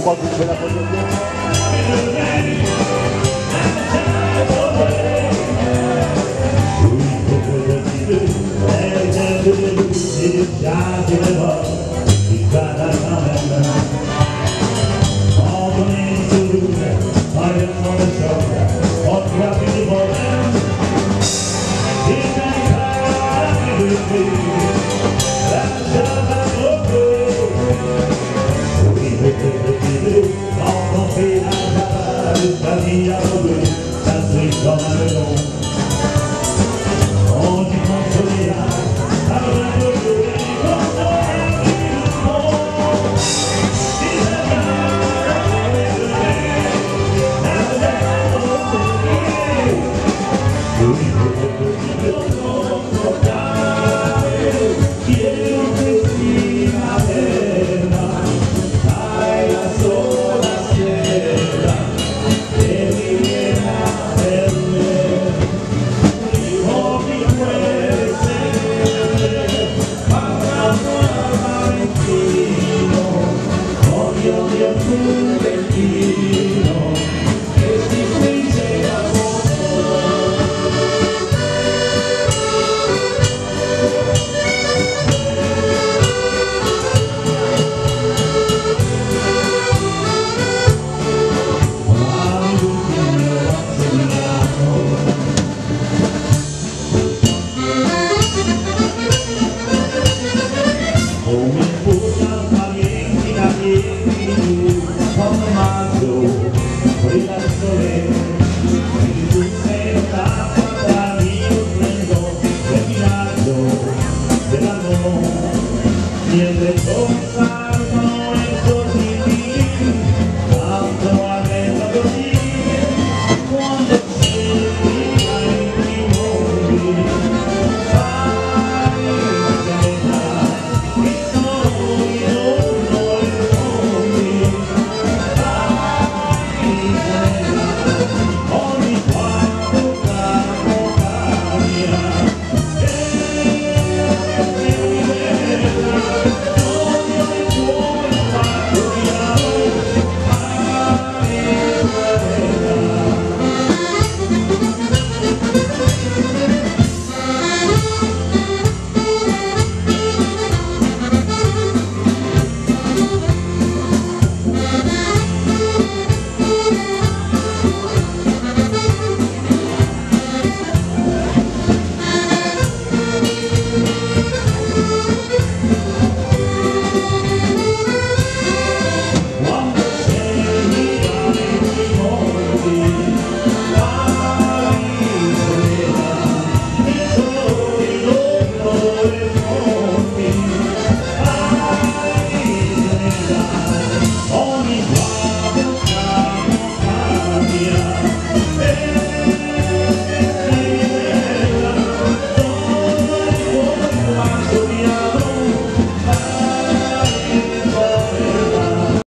crois que vous pouvez Thank you. Ainda problema, tá sem calma,